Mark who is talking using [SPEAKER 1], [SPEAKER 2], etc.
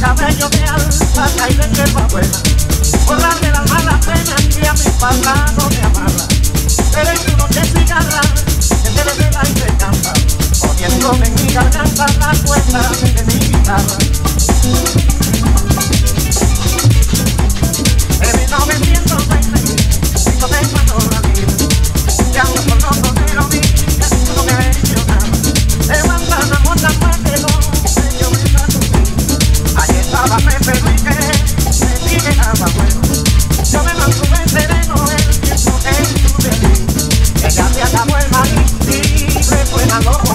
[SPEAKER 1] cabello de alza y de hierba buena. Borrarme las malas penas y a mi espalda no me amarra. Pero es uno que cigarra, que se le vela y se poniéndome en mi garganta la cuenta de mi guitarra. hago